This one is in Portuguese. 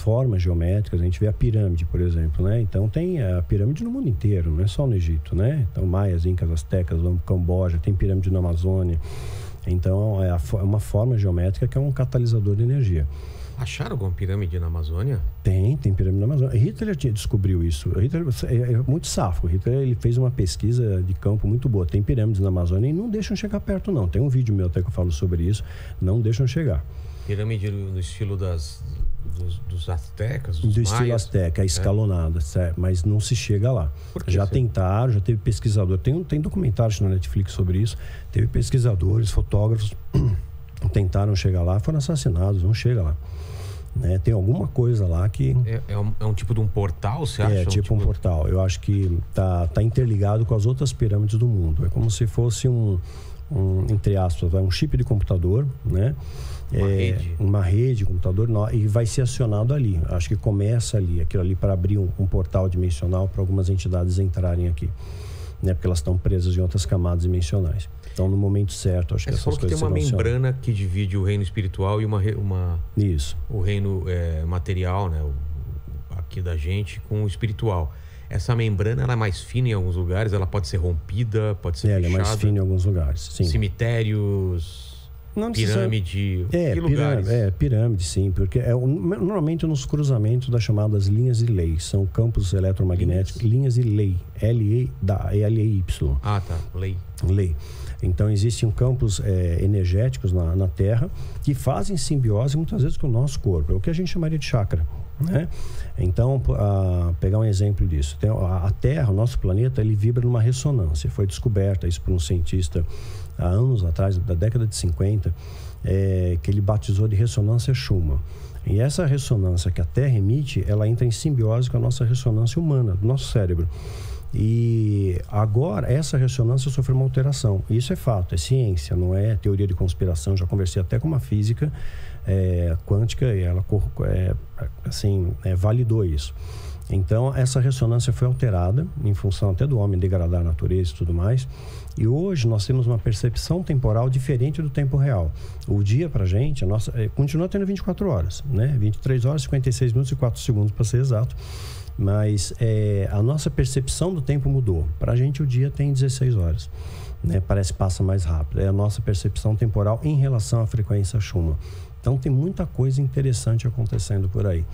formas geométricas, a gente vê a pirâmide, por exemplo, né? Então tem a pirâmide no mundo inteiro, não é só no Egito, né? Então maias, incas, astecas, Camboja, tem pirâmide na Amazônia. Então é, é uma forma geométrica que é um catalisador de energia. Acharam alguma pirâmide na Amazônia? Tem, tem pirâmide na Amazônia. Hitler descobriu isso. Hitler é, é muito safo. Hitler ele fez uma pesquisa de campo muito boa. Tem pirâmides na Amazônia e não deixam chegar perto, não. Tem um vídeo meu até que eu falo sobre isso. Não deixam chegar. Pirâmide no estilo das, dos, dos astecas, dos Do estilo asteca, é. escalonada, é. mas não se chega lá. Já você... tentaram, já teve pesquisador. Tem, tem documentários na Netflix sobre isso. Teve pesquisadores, fotógrafos, tentaram chegar lá, foram assassinados, não chega lá. Né? Tem alguma coisa lá que. É, é, um, é, um, tipo de um portal, você acha? É, tipo, um, tipo um portal. Eu acho que tá, tá interligado com as outras pirâmides do mundo. É como se fosse um, um entre aspas, um chip de computador, né? Uma, é, rede. uma rede de computador e vai ser acionado ali. Acho que começa ali, aquilo ali para abrir um, um portal dimensional para algumas entidades entrarem aqui, né? Porque elas estão presas em outras camadas dimensionais. Então, no momento certo, acho que essas coisas que tem uma membrana que divide o reino espiritual e uma, uma isso o reino é, material, né, o, aqui da gente com o espiritual. Essa membrana ela é mais fina em alguns lugares, ela pode ser rompida, pode ser é, fechada. Ela é mais fina em alguns lugares, sim. Cemitérios, não pirâmide, é, que lugares? Pirâmide, é, pirâmide, sim, porque é, normalmente nos cruzamentos das chamadas linhas de lei, são campos eletromagnéticos, linhas, linhas de lei, L-E, da L-E-Y. Ah, tá, lei. Lei. Então, existem campos é, energéticos na, na, Terra que fazem simbiose muitas vezes com o nosso corpo. É o que a gente chamaria de chakra. Né? Então, a, pegar um exemplo disso. A, Terra, o nosso planeta, ele vibra numa ressonância. Foi descoberta isso por um cientista há anos atrás, da década de 50, é, que ele batizou de ressonância Schumann. E essa ressonância que a Terra emite, ela entra em simbiose com a nossa ressonância humana, do nosso cérebro. E agora essa ressonância sofreu uma alteração. Isso é fato, é ciência, não é teoria de conspiração. Já conversei até com uma física é, quântica e ela é, assim é, validou isso. Então essa ressonância foi alterada em função até do homem degradar a natureza e tudo mais. E hoje nós temos uma percepção temporal diferente do tempo real. O dia para gente, a nossa, é, continua tendo 24 horas, né? 23 horas, 56 minutos e 4 segundos para ser exato. Mas é, a nossa percepção do tempo mudou. Para a gente, o dia tem 16 horas. Né? Parece que passa mais rápido. É a nossa percepção temporal em relação à frequência Schumann. Então, tem muita coisa interessante acontecendo por aí.